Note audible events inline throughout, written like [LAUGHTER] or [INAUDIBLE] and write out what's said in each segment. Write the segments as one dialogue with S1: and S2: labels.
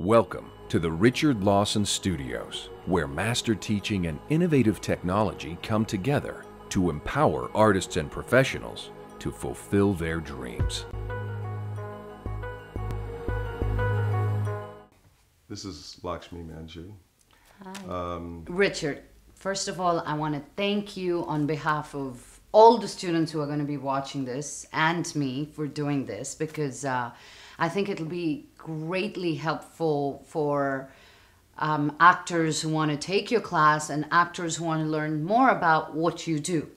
S1: Welcome to the Richard Lawson Studios, where master teaching and innovative technology come together to empower artists and professionals to fulfill their dreams.
S2: This is Lakshmi Manchu.
S3: Hi, Richard, first of all, I want to thank you on behalf of all the students who are going to be watching this and me for doing this because uh, I think it'll be greatly helpful for um, actors who want to take your class and actors who want to learn more about what you do.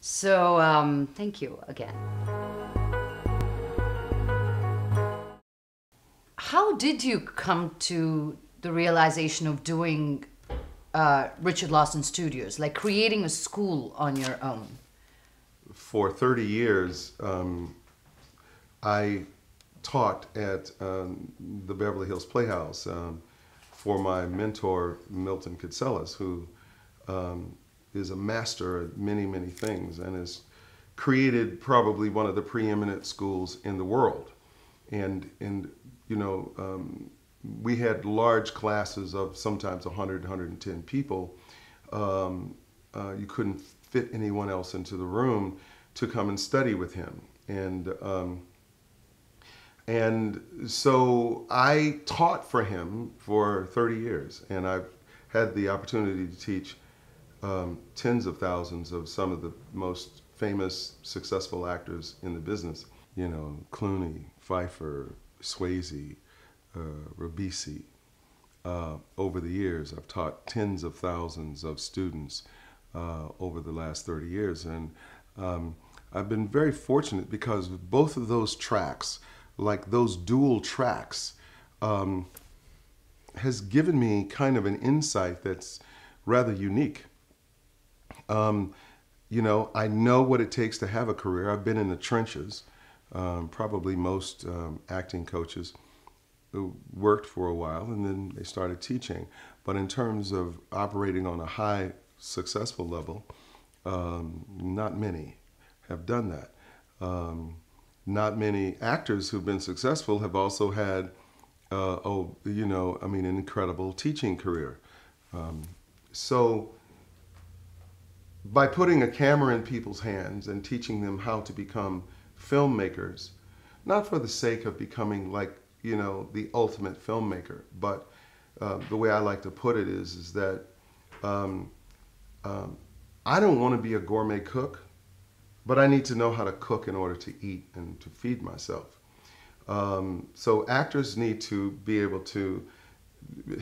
S3: So, um, thank you again. How did you come to the realization of doing uh, Richard Lawson Studios, like creating a school on your own?
S2: For 30 years, um, I taught at um, the Beverly Hills Playhouse um, for my mentor, Milton Katselas, who um, is a master at many, many things and has created probably one of the preeminent schools in the world. And, and you know, um, we had large classes of sometimes 100, 110 people. Um, uh, you couldn't fit anyone else into the room to come and study with him. And um, and so I taught for him for 30 years, and I've had the opportunity to teach um, tens of thousands of some of the most famous, successful actors in the business. You know, Clooney, Pfeiffer, Swayze, uh. Uh, over the years, I've taught tens of thousands of students uh, over the last 30 years, and um, I've been very fortunate because both of those tracks, like those dual tracks, um, has given me kind of an insight that's rather unique. Um, you know, I know what it takes to have a career. I've been in the trenches. Um, probably most um, acting coaches worked for a while and then they started teaching. But in terms of operating on a high successful level, um, not many have done that. Um, not many actors who've been successful have also had, uh, oh, you know, I mean, an incredible teaching career. Um, so by putting a camera in people's hands and teaching them how to become filmmakers, not for the sake of becoming like, you know, the ultimate filmmaker, but uh, the way I like to put it is, is that um, um, I don't want to be a gourmet cook, but I need to know how to cook in order to eat and to feed myself. Um, so actors need to be able to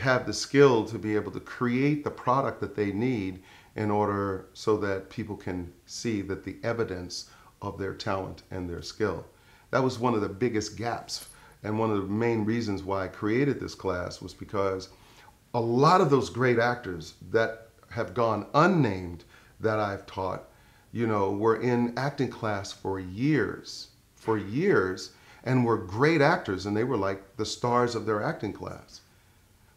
S2: have the skill to be able to create the product that they need in order so that people can see that the evidence of their talent and their skill. That was one of the biggest gaps and one of the main reasons why I created this class was because a lot of those great actors that have gone unnamed that I've taught, you know, were in acting class for years, for years, and were great actors, and they were like the stars of their acting class.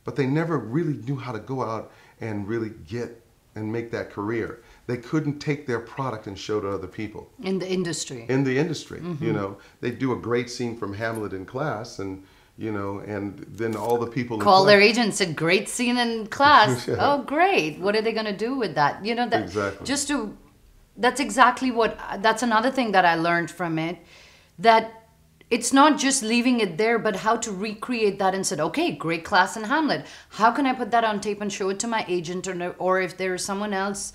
S2: But they never really knew how to go out and really get and make that career. They couldn't take their product and show to other people
S3: In the industry.
S2: in the industry. You mm-hmm. know, they do a great scene from Hamlet in class, and you know, and then all the people
S3: Call their agent, said, great scene in class. [LAUGHS]
S2: Yeah.
S3: Oh, great. What are they going to do with that? You know, that
S2: Exactly.
S3: just to, that's exactly what, that's another thing that I learned from it. That it's not just leaving it there, but how to recreate that and said, okay, great class in Hamlet. How can I put that on tape and show it to my agent or, or if there's someone else,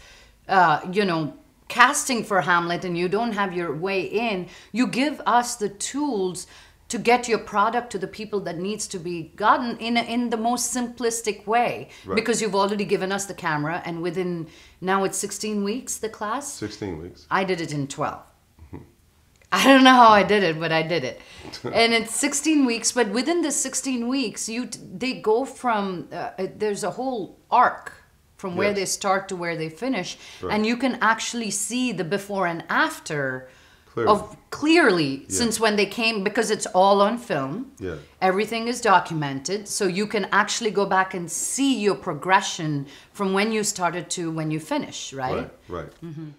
S3: uh, you know, casting for Hamlet and you don't have your way in, you give us the tools to get your product to the people that needs to be gotten in a, in the most simplistic way
S2: Right.
S3: because you've already given us the camera and within now it's 16 weeks the class
S2: 16 weeks.
S3: I did it in 12. [LAUGHS] I don't know how I did it, but I did it. [LAUGHS] and it's 16 weeks, but within the 16 weeks, you they go from uh, uh, there's a whole arc from where
S2: Yes.
S3: they start to where they finish,
S2: Right.
S3: and you can actually see the before and after
S2: Clearly.
S3: of clearly since when they came because it's all on film.
S2: Yeah.
S3: Everything is documented, so you can actually go back and see your progression from when you started to when you finish, right?
S2: Right, right. Mm-hmm.